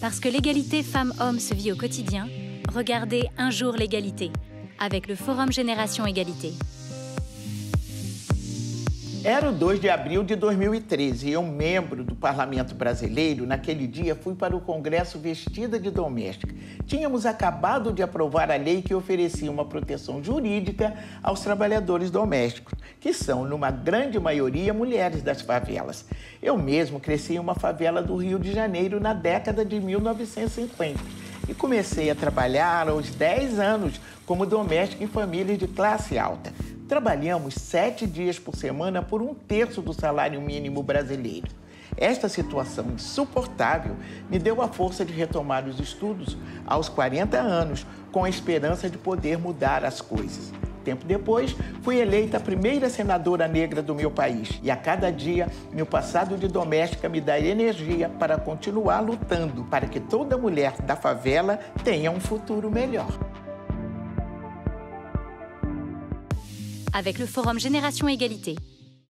Parce que l'égalité femmes-hommes se vit au quotidien, regardez Un jour l'égalité avec le Forum Génération Égalité. Era o 2 de abril de 2013 e eu, membro do Parlamento Brasileiro, naquele dia fui para o Congresso vestida de doméstica. Tínhamos acabado de aprovar a lei que oferecia uma proteção jurídica aos trabalhadores domésticos, que são, numa grande maioria, mulheres das favelas. Eu mesmo cresci em uma favela do Rio de Janeiro na década de 1950 e comecei a trabalhar aos 10 anos como doméstica em famílias de classe alta. Trabalhamos sete dias por semana por um terço do salário mínimo brasileiro. Esta situação insuportável me deu a força de retomar os estudos aos 40 anos, com a esperança de poder mudar as coisas. Tempo depois, fui eleita a primeira senadora negra do meu país e a cada dia, meu passado de doméstica me dá energia para continuar lutando para que toda mulher da favela tenha um futuro melhor. Avec le forum Génération Égalité.